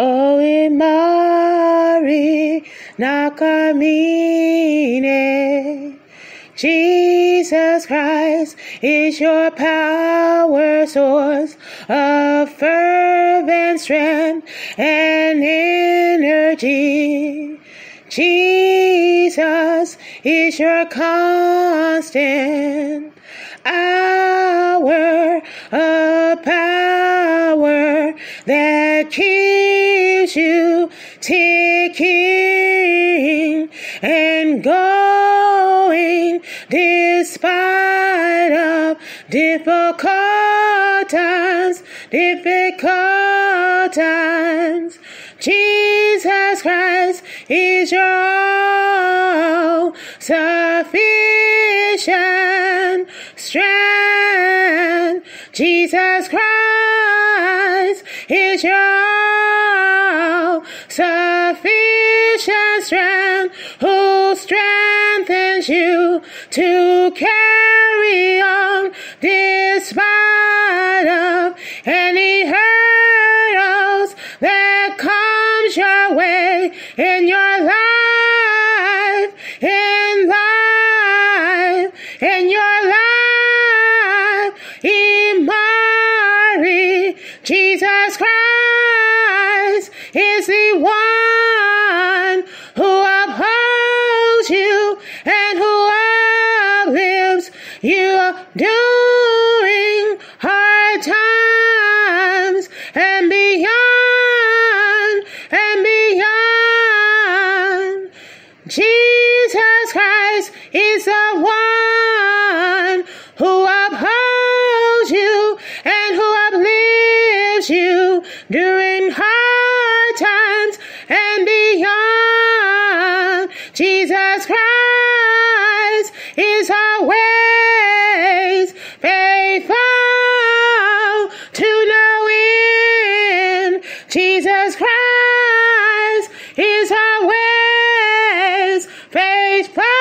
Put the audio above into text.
O imari nakamine. Jesus Christ is your power source of fervent strength and energy. Jesus is your constant hour of power that keeps you ticking and going despite of difficult times, difficult times. Jesus Christ is your all sufficient strength. Jesus Christ is your strengthens you to carry on despite of any hurdles that comes your way in your life, in life, in your life, Imari, Jesus Christ is the one during hard times and beyond and beyond. Jesus Christ is the one who upholds you and who uplifts you during hard times and beyond. Jesus Christ is Face, face. Praise